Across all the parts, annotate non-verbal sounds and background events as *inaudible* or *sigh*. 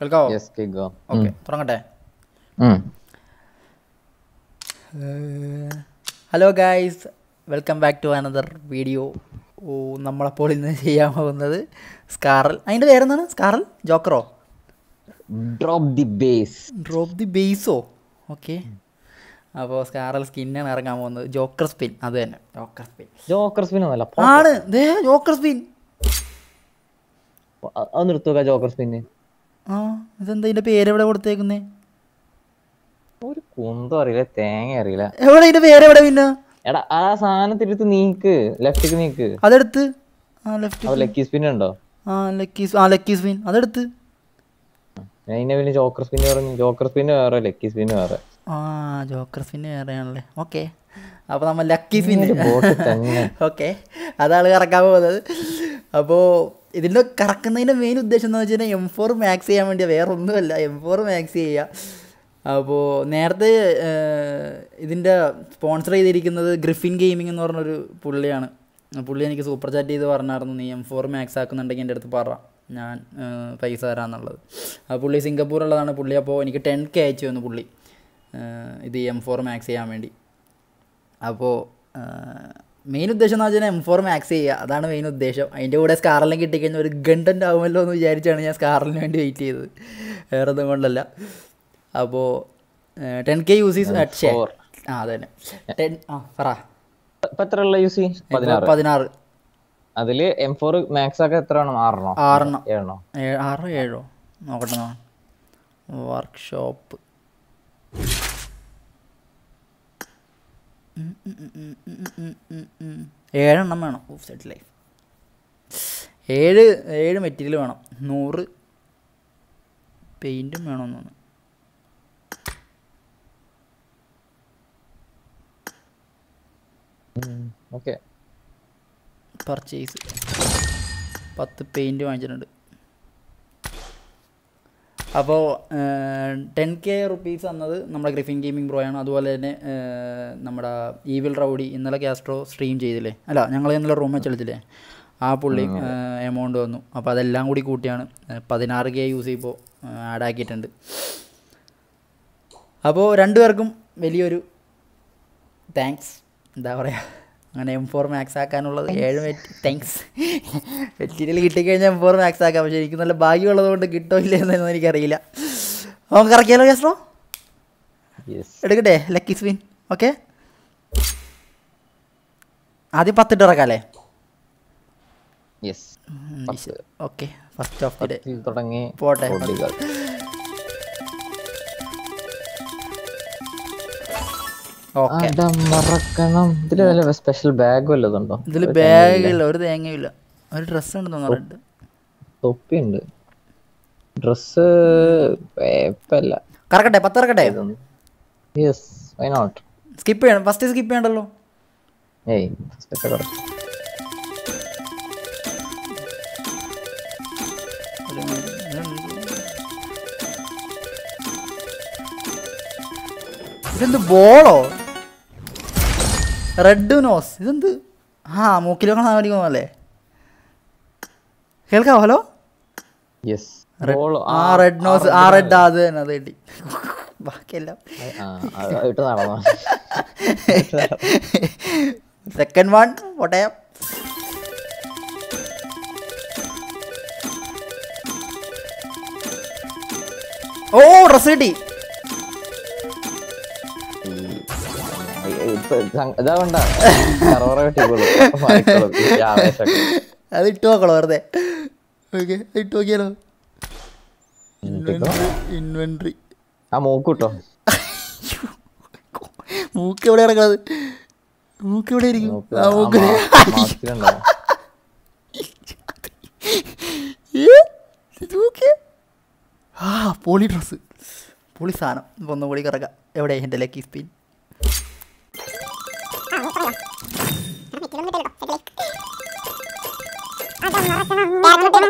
കേൾക്കാവോ? ഓക്കെ തുടങ്ങട്ടെ. Hello guys welcome back to another video. ഓ നമ്മളപ്പോൾ ഇന്ന് ചെയ്യാൻ പോകുന്നത് സ്കാറൽ. അതിന്റെ പേരെന്താണ്? SCAR L? ജോക്കറോ? Drop the base drop the ബേസോ okay അപ്പോൾ സ്കാറൽ സ്കിന്നാണ് ഇറങ്ങാൻ പോകുന്നത്. Joker spin. അത് തന്നെ. Joker spin. ജോക്കർ സ്പിൻ ഒന്നല്ല ആണ്. Joker spin. അത് നിർത്തുക ജോക്കർ സ്പിന് ആ ഇതെന്താ ഇതിന്റെ പേര് എവിടെ കൊടുത്തേക്കുന്നേ? ഒരു കുന്തം അറിയില്ല തേങ്ങ അറിയില്ല. എവിടെ ഇതിന്റെ പേര് എവിടെ പിന്നെ? എടാ ആ സാധനത്തിരുത്ത് നീക്ക് ലെഫ്റ്റിക്ക് നീക്ക്. അതെടുത്ത്. ആ ലെഫ്റ്റ് ലക്കി സ്പിൻ ഉണ്ടോ? ആ ലക്കി ആ ലക്കി സ്പിൻ അതെടുത്ത്. ഇതിനെ പിന്നെ ജോക്കർ സ്പിൻ പറഞ്ഞു ജോക്കർ സ്പിൻ വേറെ ലക്കി സ്പിൻ വേറെ. ആ ജോക്കർ സ്പിൻ വേറെയാണല്ലേ. ഓക്കെ അപ്പോൾ നമ്മൾ ലക്കി തന്നെ. *laughs* ഓക്കെ അതാണ് കറക്കാൻ പോകുന്നത്. അപ്പോൾ ഇതിന്റെ കറക്കുന്നതിന്റെ മെയിൻ ഉദ്ദേശം എന്ന് വെച്ച് കഴിഞ്ഞാൽ എം ഫോർ മാക്സ് ചെയ്യാൻ വേണ്ടി വേറെ ഒന്നുമല്ല എം ഫോർ മാക്സ് ചെയ്യുക അപ്പോൾ നേരത്തെ ഇതിന്റെ സ്പോൺസർ ചെയ്തിരിക്കുന്നത് ഗ്രിഫിൻ ഗെയിമിംഗ് എന്ന് പറഞ്ഞൊരു പുള്ളിയാണ്. പുള്ളി എനിക്ക് സൂപ്പർ ചാറ്റ് ചെയ്ത് പറഞ്ഞായിരുന്നു നീ എം ഫോർ മാക്സ് ആക്കുന്നുണ്ടെങ്കിൽ എന്റെ അടുത്ത് പറ. ഞാൻ പൈസ തരാമെന്നുള്ളത് അപ്പോൾ പുള്ളി സിംഗപ്പൂർ ഉള്ളതാണ് പുള്ളി. അപ്പോൾ എനിക്ക് ടെൻ കെ അയച്ചു തന്നു പുള്ളി ഇത് എം ഫോർ മാക്സ് ചെയ്യാൻ വേണ്ടി. അപ്പോൾ മെയിൻ ഉദ്ദേശം എന്ന് വെച്ചാൽ എം ഫോർ മാക്സ് ചെയ്യുക അതാണ് മെയിൻ ഉദ്ദേശം. അതിന്റെ കൂടെ സ്കാറിലും കിട്ടിക്കഴിഞ്ഞാൽ ഒരു ഗണ്ടന്റ് എന്ന് വിചാരിച്ചാണ് ഞാൻ സ്കാറിന് വേണ്ടി വെയിറ്റ് ചെയ്തത്. വേറെ ഒന്നും കൊണ്ടല്ല അപ്പോൾ ടെൻ കെ യൂസ് ചെയ്ത് four. ആ അതെ തന്നെ ടെൻ ആ പറ. ഇപ്പൊ എത്ര ഉള്ള യൂസ് പതിനാറ്. അതിൽ എം ഫോർ മാക്സ് ഒക്കെ എത്ര വേണം? ആറെണ്ണോ? ആറെണ്ണോ. ഏഴെണ്ണോ? ആറോ ഏഴോ? നോക്കട്ടെ വർക്ക്ഷോപ്പ് ഏഴെണ്ണം വേണം ഓഫ് സെറ്റ് ലൈഫ് ഏഴ് ഏഴ് മെറ്റീരിയൽ വേണം. നൂറ് പെയിന്റും വേണമെന്നാണ്. പർച്ചേസ് പത്ത് പെയിന്റ് വാങ്ങിച്ചിട്ടുണ്ട്. അപ്പോൾ ടെൻ കെ റുപ്പീസ് തന്നത് നമ്മുടെ ഗ്രിഫിൻ ഗെയിമിംഗ് ബ്രോയാണ് അതുപോലെ തന്നെ നമ്മുടെ ഈവിൽ റൗഡി ഇന്നലെ കാസ്ട്രോ സ്ട്രീം ചെയ്തില്ലേ? അല്ല ഞങ്ങൾ ഇന്നലെ റൂം വെച്ച് കളിച്ചില്ലേ ആ പുള്ളി എമൗണ്ട് വന്നു. അപ്പോൾ അതെല്ലാം കൂടി കൂട്ടിയാണ്. പതിനാറ് കെ യൂസ് ചെയ്യുമ്പോൾ ആഡ് ആക്കിയിട്ടുണ്ട്. അപ്പോൾ രണ്ടുപേർക്കും വലിയൊരു താങ്ക്സ് എന്താ പറയുക അങ്ങനെ എം ഫോർ മാക്സ് ആക്കാനുള്ളത്. ഏഴ് താങ്ക്സ് മെറ്റീരിയൽ കിട്ടിക്കഴിഞ്ഞാൽ എം ഫോർ മാക്സ് ആക്കാം. പക്ഷേ എനിക്ക് നല്ല ഭാഗ്യമുള്ളത് കൊണ്ട് കിട്ടോ ഇല്ല എന്നൊന്നും എനിക്കറിയില്ല. നമുക്ക് ഇറക്കിയാലോ യെസ് എടുക്കട്ടെ? ലക്കി സ്പിൻ ഓക്കെ ആദ്യം പത്തിട്ട് ഇറക്കാല്ലേ? യെസ് ഓക്കെ ഫസ്റ്റ് ഓഫ് തുടങ്ങി പോട്ടെ. മറക്കണം. ഇതിൽ വല്ല സ്പെഷ്യൽ ബാഗ് വല്ലതുണ്ടോ ബാഗ് ബാഗില്ല ഒരു തേങ്ങയില്ല. ഒരു ഡ്രസ്സ് ഉണ്ട് തോന്നുന്നുണ്ട് തൊപ്പിയുണ്ട്. ഡ്രസ് പേപ്പല്ല കറക്കട്ടെ പത്ത് ഇറക്കട്ടെ യെസ് വൈ നോട്ട് സ്കിപ്പ് ചെയ്യണം. ഫസ്റ്റ് സ്കിപ്പ് ചെയ്യണ്ടല്ലോ? ഏയ് ഫസ്റ്റ് ഒക്കെ കറക്റ്റ് ഇതെന്ത് ബോളോ റെഡ് നോസ് ഇതെന്ത്? ആ മൂക്കിൽ കാണാൻ വേണ്ടി കേൾക്കാവോ? ഹലോ ആ റെഡ് നോസ് ആ റെഡ് അത് തന്നെ അത് കിട്ടി. ബാക്കിയെല്ലാം. സെക്കൻഡ് വൺ കോട്ടയം ഓ ഡ്രസ് കിട്ടി. ഇതാ വേണ്ട. അത് ഇട്ട് നോക്കണോ വെറുതെ. ഓക്കെ ഇട്ട് നോക്കിയാലോ? ഇൻവെന്ററി ആ മൂക്ക് കിട്ടോ? മൂക്ക് എവിടെ ഇറങ്ങണത് മൂക്ക് എവിടെ ഇരിക്കും? ആ മൂക്ക്. ആ പോളി ഡ്രസ്സ്. പോളി സാധനം. ഒന്നും കൂടി കിറക്കാം എവിടെ? എന്റെ ലക്കി സ്പിൻ.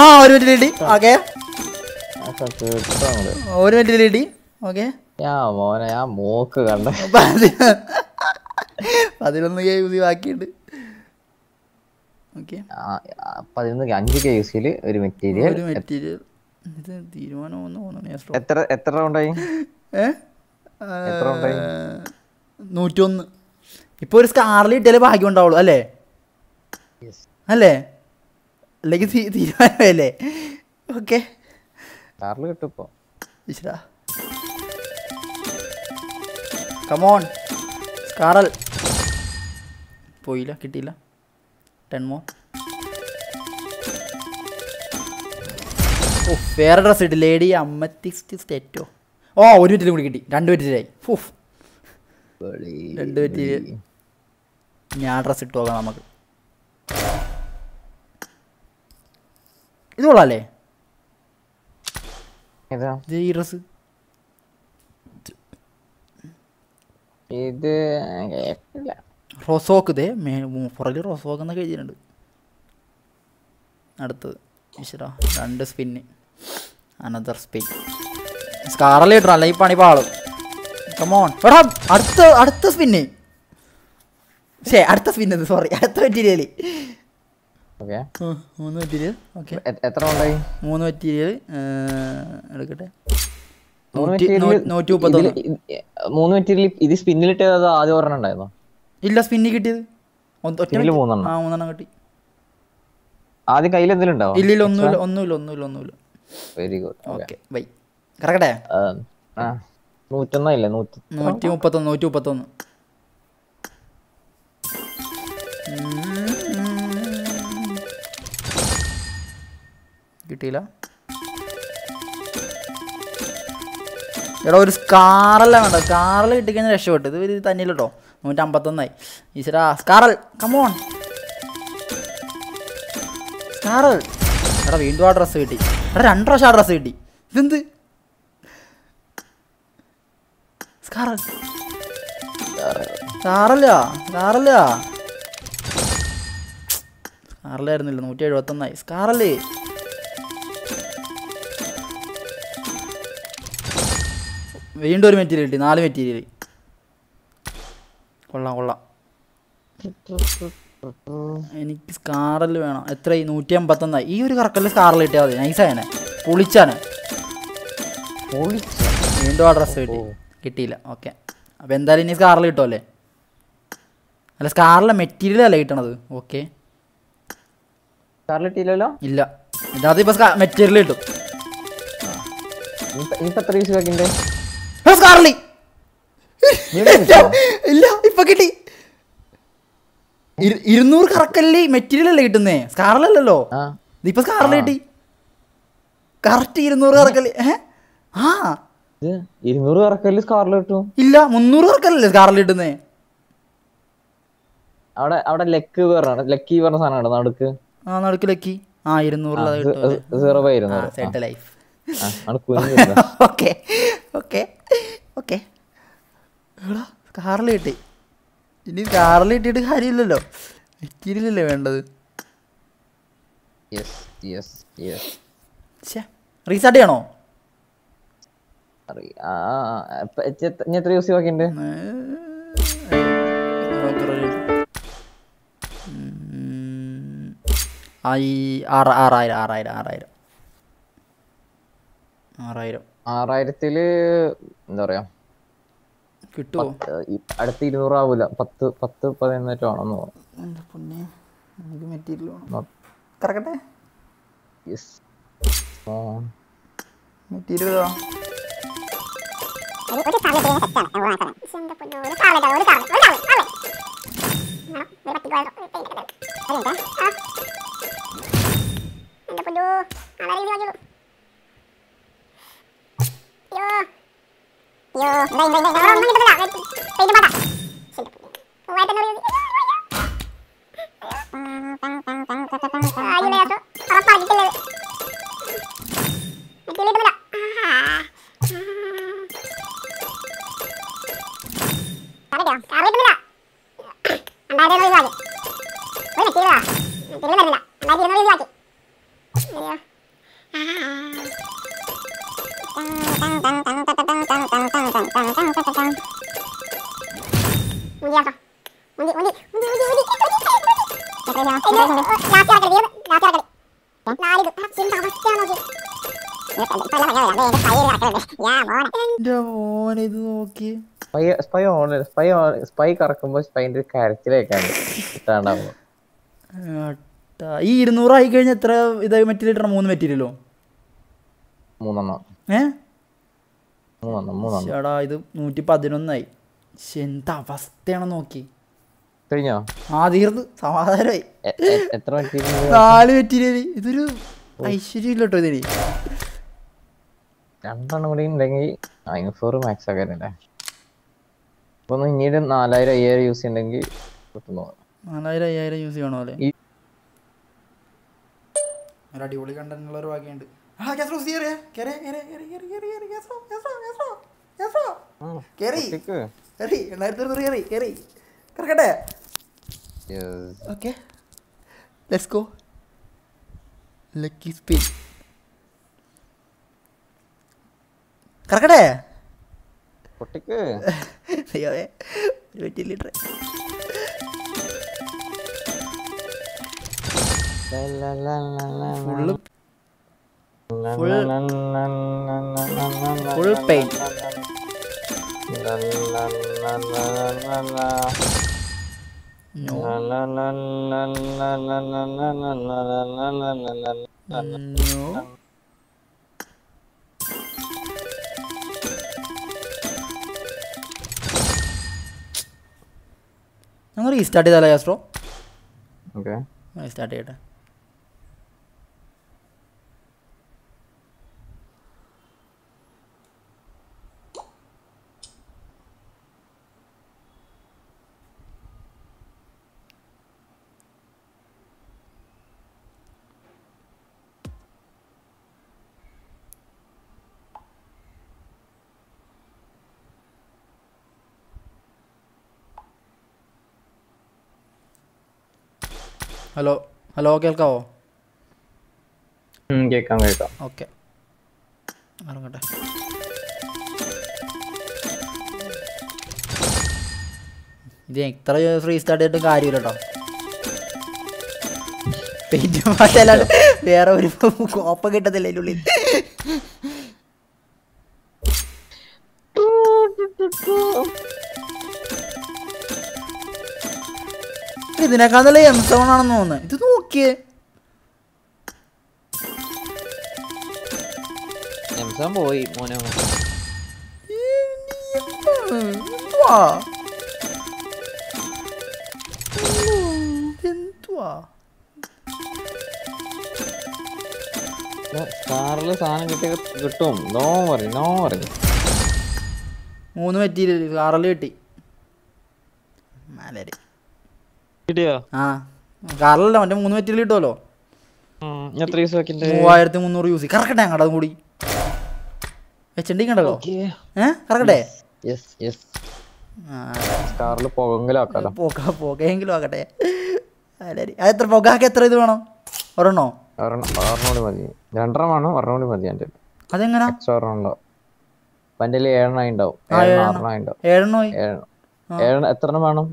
ആ ഒരു മിനിറ്റ് ലേഡി ഓക്കെ ഒരു മിനിറ്റ് ലേഡി ഓക്കെ മോനെ ഞാൻ മോക്ക് കണ്ട. പതിനൊന്ന് കെ യൂസി ബാക്കിയുണ്ട്. പതിനൊന്ന് അഞ്ച് കേസിൽ ഒരു മെറ്റീരിയൽ ഒരു മെറ്റീരിയൽ ഇത് തോന്നുന്നു എത്ര എത്ര റൗണ്ടായി? നൂറ്റൊന്ന്. ഇപ്പൊ ഒരു സ്കാറിൽ ഇട്ടാലേ ഭാഗ്യം ഉണ്ടാവുള്ളൂ അല്ലേ? അല്ലേ? അല്ലെങ്കിൽ തീരുമാനമല്ലേ ഓക്കെ. കാറിൽ കിട്ടും ഇപ്പൊ. ഈശ്വരാ. കമോൺ കാറൽ. പോയില്ല കിട്ടിയില്ല. ടെൻ മോ ഓ വേറെ ഡ്രസ്സ് ഇട്ട് ലേഡി അമ്മത്തിസ്റ്റ് സ്റ്റേറ്റോ ഓ ഒരു മിനിറ്റിലും കൂടി കിട്ടി. രണ്ട് മിനിറ്റിലായി ഫുഫ് രണ്ട് മിനിറ്റ് ഞാൻ ഡ്രസ്സ് ഇട്ട് നോക്കാം നമുക്ക്. ഇത് കൊള്ളാല്ലേ ഇതാ ഇത് റോസോക്ക് ഇത് പുറകിൽ റോസോക്ക് എന്നൊക്കെ എഴുതിയിട്ടുണ്ട്. അടുത്തത്. ഈശ്വരാ രണ്ട് സ്പിന്ന് അനദർ സ്പിൻ സ്കാറല്ലേ ഇട്ടോ അല്ലെങ്കിൽ പണി പാളും. കമോൺ എടാ അടുത്ത അടുത്ത സ്പിന്ന് ശേ അടുത്ത സ്പിന്നത് സോറി അടുത്ത മെറ്റീരിയൽ മൂന്ന് മെറ്റീരിയൽ. ഓക്കെ. എത്ര ഉണ്ടായി? മൂന്ന് മെറ്റീരിയൽ എടുക്കട്ടെ. മൂന്ന് മെറ്റീരിയൽ ഇത് സ്പിന്നിലിട്ട് ആദ്യം ഒരെണ്ണം ഉണ്ടായിരുന്നോ? ഇല്ല സ്പിന്നി കിട്ടിയത്. മൂന്നെണ്ണം. ആ മൂന്നെണ്ണം കിട്ടി. ആദ്യം കയ്യിൽ എന്തെങ്കിലും ഉണ്ടാവും? ഇല്ല ഇല്ല ഒന്നുമില്ല ഒന്നുമില്ല ഒന്നുമില്ല ഒന്നുമില്ല. Very good okay bye. കറക്കട്ടെ? നൂറ്റൊന്നില്ലേ? നൂറ്റി നൂറ്റി മുപ്പത്തൊന്ന് നൂറ്റി മുപ്പത്തൊന്ന് കിട്ടിയില്ല. എടാ ഒരു സ്കാറല്ല വേണ്ട സ്കാറൽ കിട്ടിക്കഴിഞ്ഞാൽ രക്ഷപ്പെട്ടു. ഇത് ഇത് തന്നെയില്ല കേട്ടോ നൂറ്റമ്പത്തൊന്നായി. ഈശ്വരാ സ്കാറൽ കമോൺ സ്കാറൽ. എടാ വീണ്ടും ആ ഡ്രസ്സ് കിട്ടി. എടാ രണ്ട് പ്രാവശ്യം ആ ഡ്രസ്സ് കിട്ടി. ഇതെന്ത്? സ്കാറൽ. സ്കാറല്ല സ്കാറല്ല. സ്കാറലായിരുന്നില്ല നൂറ്റി എഴുപത്തൊന്നായി സ്കാറല്ലേ വീണ്ടും ഒരു മെറ്റീരിയൽ കിട്ടി. നാല് മെറ്റീരിയൽ കൊള്ളാം കൊള്ളാം. എനിക്ക് സ്കാറൽ വേണം. എത്ര നൂറ്റി അമ്പത്തൊന്നായി ഈ ഒരു കറക്കൽ സ്കാറൽ കിട്ടിയാൽ മതി. നൈസായനെ പൊളിച്ചാനെ. വീണ്ടും ആ ഡ്രസ്സ് കിട്ടി. കിട്ടിയില്ല. ഓക്കെ അപ്പോൾ എന്തായാലും ഇനി സ്കാറിൽ കിട്ടുമല്ലേ അല്ല? സ്കാറിലെ മെറ്റീരിയൽ അല്ല കിട്ടണത്? ഓക്കെ ഇല്ല. ഇതിനകത്ത് ഇപ്പോൾ മെറ്റീരിയൽ കിട്ടും. എത്ര ആ, സ്കാർലി ഇല്ല ഇപ്പൊ കിട്ടി. ഇരു- ഇരുന്നൂറ് കറക്കല്ലേ മെറ്റീരിയൽ അല്ലേ കിട്ടുന്നേ? സ്കാറിലല്ലോ ആ. ഇതിപ്പോ സ്കാറിൽ കിട്ടി. കറക്റ്റ് ഇരുന്നൂറ് കറക്കൽ. ആ. ഇരുന്നൂറ് കറക്കൽ സ്കാറിൽ കിട്ടും. ഇല്ല മുന്നൂറ് കറക്കല്ലേ സ്കാറിൽ കിട്ടുന്നേ? അവിടെ അവിടെ ലക്ക് പറഞ്ഞ ലക്കി പറഞ്ഞ സാധനം നടുക്ക്? ആ നടുക്കിലക്കി ആ ഇരുന്നൂറിൽ സീറോ കിട്ടും ഓക്കെ ഓക്കെ ഓക്കെ. എടാ കാറിൽ കിട്ടി. ഇനി കാറിൽ കിട്ടിയിട്ട് കാര്യമില്ലല്ലോ. മെറ്റീരിയലല്ലേ വേണ്ടത്. റീസ്റ്റാർട്ട് ചെയ്യണോ? ഇനി എത്ര യൂസ് ആറ് ആറായിരം ആറായിരം ആറായിരം. ആറായിരം. ആറായിരത്തിൽ എന്താ പറയാ? കിട്ടുമോ അടുത്ത ഇരുന്നൂറ് ആവൂല പത്ത് പത്ത് പതിനൊന്നേറ്റോ ആണെന്ന് തോന്നുന്നു. നമുക്ക് മെറ്റീരിയൽ വേണം കറക്കട്ടെ. yes. ആ, മെറ്റീരിയൽ എന്റെ പൊന്നോ? ഒരു കാവൽ ഒരു കാവൽ ഒരു കാവൽ കാവൽ വേണം ഒരു പത്തി ഗോൾ ഒരു മിനിറ്റ് ആ എന്റെ പൊന്നോ വളരെ ഇത് വാങ്ങിയുള്ളൂ യോ യോ നോക്കി. Spy spy on spy spy കറക്കുമ്പോ സ്പൈന്റെ ഒരു കരച്ചിലേക്കാണ്. ഈ ഇരുന്നൂറ് ആയി കഴിഞ്ഞാൽ എത്ര ഇതായി മെറ്റീരിയൽ ഇട്ടണം മൂന്ന് മെറ്റീരിയലോ മൂന്നെണ്ണം. ഏ? ചേടാ ഇത് നൂറ്റി പതിനൊന്നായി എന്ത് അവസ്ഥയാണ് നോക്കി. കഴിഞ്ഞോ? ആ തീർന്ന്. സമാധാനമായി. എത്ര നാല് മെറ്റീരിയൽ ഇതൊരു ഐശ്വര്യം ഇല്ലോട്ടോ ഇതിന്. രണ്ടെണ്ണം കൂടി ഉണ്ടെങ്കിൽ ഫോർ മാക്സ് ആക്കാനല്ലേ അപ്പൊ പിന്നീട് നാലായിരം അയ്യായിരം യൂസ് ചെയ്യണ്ടെങ്കിൽ കിട്ടുന്നു? നാലായിരം അയ്യായിരം യൂസ് ചെയ്യണോ അല്ലേ ഒരു അടിപൊളി കണ്ടന്റുള്ള ഒരു ഭാഗ്യമുണ്ട് ആ ഗ്യാസ് റോസ് കയറിയ കയറി കയറി കയറി കയറി കയറി കയറി ഗ്യാസ് റോ ഗ്യാസ് റോ ഗ്യാസ് റോ ഗ്യാസ് റോ കയറി ഒറ്റയ്ക്ക്? കയറി രണ്ടായിരത്തി ഇരുന്നൂറ് കയറി കയറി കിടക്കട്ടെ okay let's go lucky spin ಕರ್ಕಡೆ ಕೊಟ್ಟಿಕ್ಕೆ ಅಯ್ಯೋ ಬಿಟ್ಟಿಲ್ಲಿಟ್ರೆ full full full paint No. No. Restart ചെയ്താലോ ജാസ്ട്രോ ഓക്കെ. റീസ്റ്റാർട്ട് ചെയ്യട്ടെ. ഹലോ ഹലോ കേൾക്കാവോ? കേൾക്കാം കേൾക്കാം. ഓക്കെ. ഇറങ്ങട്ടെ. ഇത് എത്ര ഫ്രീ സ്റ്റാർട്ട് ചെയ്തിട്ടും കാര്യമില്ല കേട്ടോ പെയിന്റ് മാറ്റല്ലാണ്ട് വേറെ ഒരു കോപ്പ കിട്ടത്തില്ല അതിന്റെ ഉള്ളിൽ. ഇതിനേക്കാൾ നല്ല എം സെവൻ ആണെന്ന് തോന്നുന്നു. ഇത് നോക്കിയേ. പോയി മോനെ. സ്റ്റാറിൽ സാധനം കിട്ടിയ കിട്ടും. നോ പറയും നോ പറയും മൂന്ന് പറ്റിയില്ല കാറിൽ കിട്ടി. കിട്ടിയോ? ആ. കാറിലല്ല മറ്റേ മൂന്ന് മെറ്റീരിയൽ കിട്ടുമല്ലോ മൂവായിരത്തി മുന്നൂറ് യൂസ്. കറക്കട്ടെ അങ്ങോട്ട് അതും കൂടി. വെച്ചിട്ടുണ്ടെങ്കിൽ കണ്ടല്ലോ കറക്കട്ടെ? ആക്കട്ടെ. അത് എത്ര എത്ര ഇത് വേണം? ഒരെണ്ണോ? രണ്ടെണ്ണം വേണം ഒരെണ്ണം കൂടി മതി എന്റെ അതെങ്ങനാ? എക്സ്ട്രാ ഒരെണ്ണം ഉണ്ടാവും. എത്ര വേണം?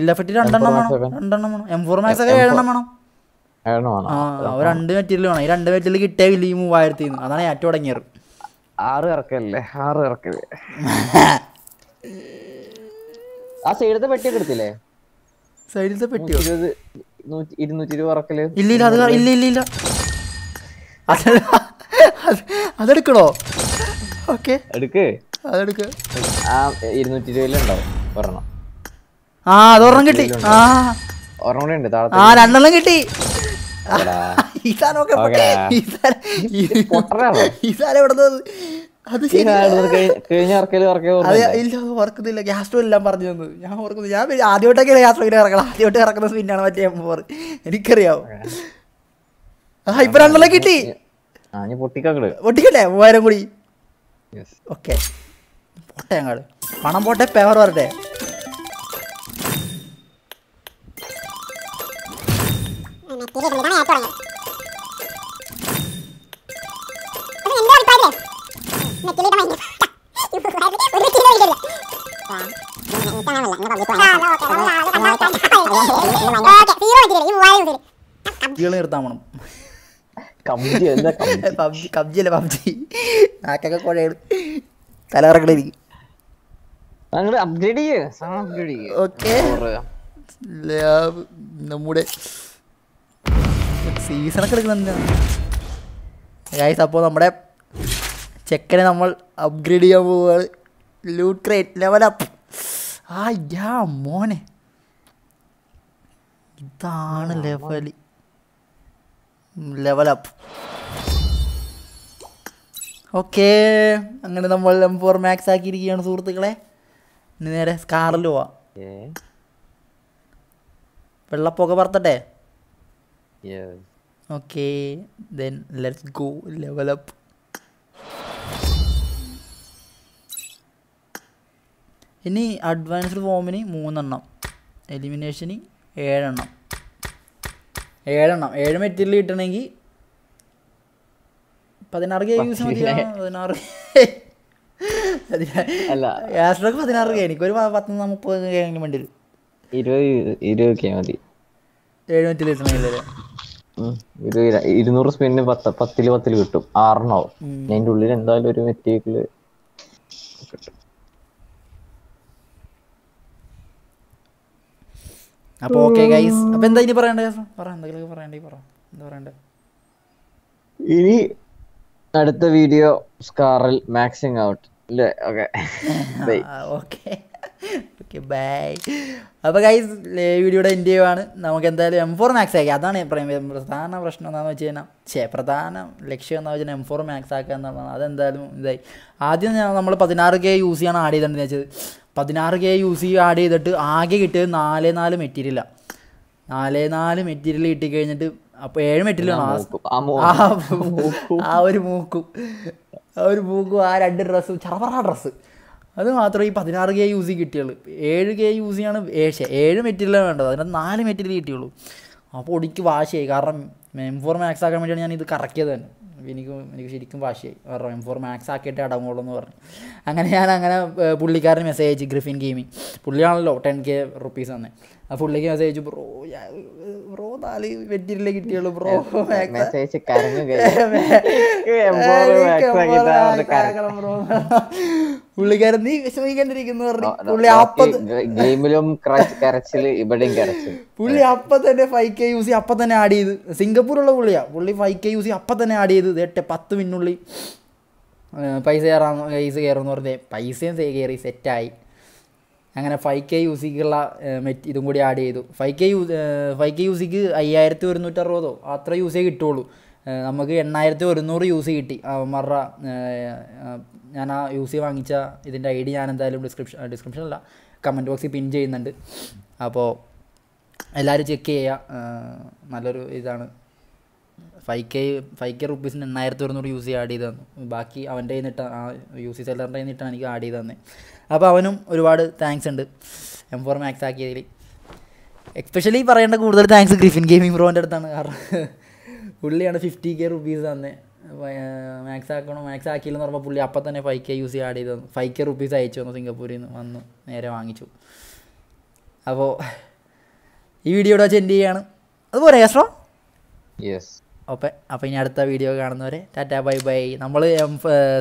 ഇല്ല ഫെറ്റി രണ്ടെണ്ണം വേണം. രണ്ടെണ്ണം വേണം. എം ഫോർ മാക്സ് ഒക്കെ ഏഴെണ്ണം വേണം. ആ രണ്ട് മെറ്റീരിയൽ വേണം. ഈ രണ്ട് മെറ്റീരിയൽ കിട്ടിയില്ല ഈ മൂവായിരത്തി അതാണ് ഏറ്റവും തുടങ്ങിയത് ആറ് ഇറക്കല്ലേ? ആറ് ഇറക്കൽ. ആ സൈഡത്തെ പെട്ടിയൊക്കെ എടുത്തില്ലേ? സൈഡിലത്തെ പെട്ടിയോ? ഇരുന്നൂറ്റി ഇരുപത് ഇറക്കൽ. ഇല്ല ഇല്ല അത് ഇല്ല ഇല്ല ഇല്ല. അത് അത് അതെടുക്കണോ? ഓക്കെ. എടുക്ക്. അതെടുക്ക്. ആ ഇരുന്നൂറ്റി ഇരുപതിലുണ്ടാവും ഒരെണ്ണം. ആ അതൊരെണ്ണം കിട്ടി. ആ. ആ രണ്ടെണ്ണം കിട്ടി. എടാ. ഈ ഓക്കേ. ഈ സാധനം ഈ- പൊട്ടനാണോ? ഈ സാധനം എവിടെ അത് ഈ ശരി സാധനം എടുത്ത് കഴി- കഴിഞ്ഞ ഇറക്കൽ ഇറക്കിയ അത് ഓർമ്മയില്ലേ? ഇല്ല ഓർക്കുന്നില്ല ഗ്യാസ് സ്റ്റോവ് എല്ലാം പറഞ്ഞു തന്നത് ഞാൻ ഓർക്കുന്നു ഞാൻ ആദ്യമായിട്ടൊക്കെ ഗ്യാസ് സ്റ്റോവിൽ ഇറക്കണം ആദ്യമായിട്ട് ഇറക്കുന്ന സ്പിന്നാണ് മറ്റേ എം എനിക്കറിയാവോ. ആ ഇപ്പൊ രണ്ടെണ്ണം കിട്ടി. പൊട്ടിക്കട്ടെ മൂവായിരം കൂടി. ഓക്കെ. പോട്ടെ ഞങ്ങൾ. പണം പോട്ടെ പേവർ വരട്ടെ. *laughs* പബ്ജി പബ്ജി അല്ല പബ്ജി? നാക്കൊക്കെ കുഴയാണ് അപ്ഗ്രേഡ് ചെയ്യേ? അപ്ഗ്രേഡ് ചെയ്യേ. ഓക്കെ. നമ്മുടെ സീസണൊക്കെ എടുക്കുന്നത് ഗൈസ് അപ്പോൾ നമ്മുടെ ചെക്കനെ നമ്മൾ അപ്ഗ്രേഡ് ചെയ്യാൻ പോവുകയാണ്. ലൂട്ട് ക്രേറ്റ് ലെവൽ അപ്പ് ആ യാ മോനെ. ഇതാണ് ലെവൽ ലെവൽ അപ്പ് ഓക്കെ അങ്ങനെ നമ്മൾ എം ഫോർ മാക്സ് ആക്കിയിരിക്കുകയാണ് സുഹൃത്തുക്കളെ. ഇനി നേരെ സ്കാറിൽ പോവാം. വെള്ളപ്പൊക്കെ പറത്തട്ടെ yes. Okay, then let's go level up. ഇനി അഡ്വാൻസ്ഡ് ഫോമിന് മൂന്നെണ്ണം. എലിമിനേഷന് ഏഴെണ്ണം. ഏഴെണ്ണം. ഏഴ് മെറ്റീരിയൽ കിട്ടണമെങ്കിൽ പതിനാറ് കെ യൂസ് മതി പതിനാറ് അല്ല. പതിനാറ് കെ എനിക്കൊരു പത്ത് മുപ്പത് കെ എങ്കിലും വേണ്ടി വരും. ഇരുപത് ഇരുപത് കെ മതി. ഏഴ് മെറ്റീരിയൽ കിട്ടണമെങ്കിൽ. ഒരു ഇര- ഇരുന്നൂറ് സ്പിന്നിന് പത്ത് പത്തിൽ പത്തിൽ കിട്ടും. ആറിനോ അതിന്റെ ഉള്ളിൽ എന്തായാലും ഒരു മെറ്റീരിയൽ അപ്പോൾ ഓക്കെ ഗൈസ് അപ്പോൾ എന്താ ഇനി പറയണ്ടേ? പറ എന്തെങ്കിലും പറയണ്ടേ? പറ. എന്താ പറയണ്ടേ? ഇനി അടുത്ത വീഡിയോ സ്കാറിൽ മാക്സിങ് ഔട്ട് അല്ലേ ഓക്കെ ഓക്കെ ഓക്കെ ബൈ അപ്പോൾ ഗൈസ് വീഡിയോയുടെ എന്റെ ചെയ്യുവാണ് നമുക്ക് എന്തായാലും എം ഫോർ മാക്സ് ആക്കി. അതാണ് പ്ര- പ്രധാന പ്രശ്നം എന്താണെന്ന് വെച്ച് കഴിഞ്ഞാൽ ഛേ പ്രധാന ലക്ഷ്യം എന്താണെന്ന് വെച്ചാൽ എം ഫോർ മാക്സ് ആക്കുക എന്നുള്ളതാണ്. അതെന്തായാലും ഇതായി. ആദ്യം ഞാൻ നമ്മൾ പതിനാറ് കെ യൂസ് ചെയ്യാണ് ആഡ് ചെയ്തിട്ടുണ്ടെന്ന് വെച്ചത്. പതിനാറ് കെ യൂസ് ചെയ്ത് ആഡ് ചെയ്തിട്ട് ആകെ കിട്ടിയത് നാല് നാല് മെറ്റീരിയലാണ് നാല് നാല് മെറ്റീരിയൽ കിട്ടി കഴിഞ്ഞിട്ട് അപ്പോൾ ഏഴ് ആ ആ *laughs* ആ ഒരു മൂക്കും. ആ ഒരു മൂക്കും. ആ രണ്ട് ഡ്രസ്സും ചറപറ ഡ്രസ്സ് അത് മാത്രമേ ഈ പതിനാറ് കെ യൂസ് കിട്ടിയുള്ളൂ. ഏഴ് കെ യൂസ് ചെയ്യാണ് ഏഴ് ഏഴ് മെറ്റീരിയലാണ് വേണ്ടത്. അതിനകത്ത് നാല് മെറ്റീരിയൽ കിട്ടിയുള്ളൂ. അപ്പോൾ ഒടിക്ക് വാശിയായി. കാരണം എം ഫോർ മാക്സ് ആക്കാൻ വേണ്ടിയാണ് ഞാൻ ഇത് കറക്കിയത് തന്നെ. എനിക്ക് എനിക്ക് ശരിക്കും വാശിയായി. കാരണം എം ഫോർ മാക്സ് ആക്കിയിട്ട് അടങ്ങുള്ളൂ എന്ന് പറഞ്ഞു. അങ്ങനെ ഞാൻ അങ്ങനെ പുള്ളിക്കാരന് മെസ്സേജ് അയച്ചു ഗ്രിഫിൻ ഗെയിമിങ് പുള്ളിയാണല്ലോ ടെൻ കെ റുപ്പീസ് തന്നെ. ആ പുള്ളിക്ക് മെസ്സേജ് അയച്ചു ബ്രോ ബ്രോ നാല് മെറ്റീരിയൽ കിട്ടിയുള്ളൂ ബ്രോ കരഞ്ഞു *laughs* പുള്ളിക്കാരൻ നീ വിഷമിക്കാണ്ടിരിക്കുന്നു പുള്ളി അപ്പം ഗെയിമിലും കരച്ചിൽ ഇവിടെയും കരച്ചിൽ പുള്ളി അപ്പൊ തന്നെ ഫൈവ് കെ യൂസ് അപ്പൊ തന്നെ ആഡ് ചെയ്ത്. സിംഗപ്പൂരുള്ള പുള്ളിയാ. പുള്ളി ഫൈവ് കെ യൂസ് അപ്പൊ തന്നെ ആഡ് ചെയ്ത്. എട്ട് പത്ത് മിന്നുള്ളിൽ ഏർ പൈസ കയറാന്ന് പൈസ കയറുമെന്ന് പറഞ്ഞേ. പൈസയും കയറി സെറ്റായി അങ്ങനെ ഫൈവ് കെ യൂസിക്കുള്ള മെറ്റ് ഇതും കൂടി ആഡ് ചെയ്തു. Five K use five K യൂസിക്ക് അയ്യായിരത്തി ഒരുന്നൂറ്ററുപതോ അത്ര യൂസേ കിട്ടുള്ളൂ. നമുക്ക് എണ്ണായിരത്തി ഒരുന്നൂറ് യൂസ് കിട്ടി. അവന്മാരുടെ ഞാൻ ആ യൂസ് വാങ്ങിച്ച ഇതിന്റെ ഐ ഡി ഞാൻ എന്തായാലും ഡിസ്ക്രിപ്ഷൻ അല്ല കമന്റ് ബോക്സിൽ പിൻ ചെയ്യുന്നുണ്ട്. അപ്പോൾ എല്ലാവരും ചെക്ക് ചെയ്യുക നല്ലൊരു ഇതാണ്. ഫൈവ് കെ ഫൈവ് കെ റുപ്പീസിന് എണ്ണായിരത്തി ഒരുന്നൂറ് യൂസ് ആഡ് ചെയ്ത് തന്നു. ബാക്കി അവന്റെ കയ്യിൽ ആ യു സി സെല്ലറിന്റെ കയ്യിൽ നിന്നിട്ടാണ് എനിക്ക് ആഡ് ചെയ്ത് തന്നെ. അപ്പോൾ അവനും ഒരുപാട് താങ്ക്സ് ഉണ്ട്. എം ഫോർ മാക്സ് ആക്കിയതിൽ എക്സ്പെഷ്യലി പറയേണ്ട കൂടുതൽ താങ്ക്സ് ഗ്രിഫിൻ ഗെയിമിംഗ് പ്രോന്റെ അടുത്താണ്. കാരണം പുള്ളിയാണ് ഫിഫ്റ്റി കെ റുപ്പീസ് തന്നെ. മാക്സ് ആക്കണോ? മാക്സ് ആക്കിയില്ലെന്ന് പറഞ്ഞപ്പോൾ പുള്ളി അപ്പം തന്നെ ഫൈവ് കെ യൂസ് ആഡ് ചെയ്ത്. തന്നു ഫൈവ് കെ റുപ്പീസ് അയച്ചു തന്നു സിംഗപ്പൂരിൽ നിന്ന് വന്നു. നേരെ വാങ്ങിച്ചു. അപ്പോൾ ഈ വീഡിയോ ഇവിടെ വെച്ച് എൻഡ് ചെയ്യാണ്. അതുപോലെ ഏസ്ട്രോ യെസ് ഓക്കെ. അപ്പോൾ ഇനി അടുത്ത വീഡിയോ കാണുന്നവരെ ടാറ്റാ ബൈ ബൈ. നമ്മൾ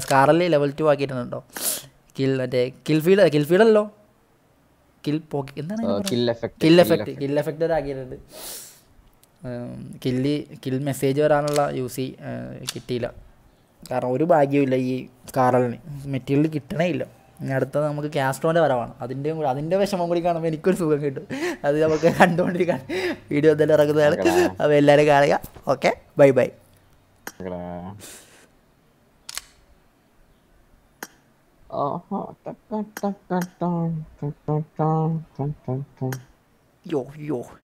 സ്കാറിൽ ലെവൽ ടു ആക്കിയിട്ടുണ്ടോ? കിൽ മറ്റേ കിൽ ഫീൽഡ് കിൽ ഫീൽഡ് അല്ലോ കിൽ പോക്കി എന്താണ് kill effect kill effect kill effect ആക്കിയിട്ടുണ്ട്. കില്ല് കിൽ മെസ്സേജ് വരാനുള്ള യൂസ് കിട്ടിയില്ല. കാരണം ഒരു ഭാഗ്യമില്ല ഈ കാറലിന് മെറ്റീരിയൽ കിട്ടണേ ഇല്ല. ഇനി അടുത്തത് നമുക്ക് കാസ്ട്രോന്റെ വരവാണ്. അതിന്റെയും കൂടി അതിന്റെ വിഷമം കൂടി കാണുമ്പോൾ എനിക്കൊരു സുഖം കിട്ടും. അത് നമുക്ക് *laughs* കണ്ടുകൊണ്ടിരിക്കാൻ. വീഡിയോ എന്തെങ്കിലും ഇറങ്ങുന്നതാണ് അപ്പോൾ എല്ലാവരും കാണുക. Okay? Bye bye. Yo yo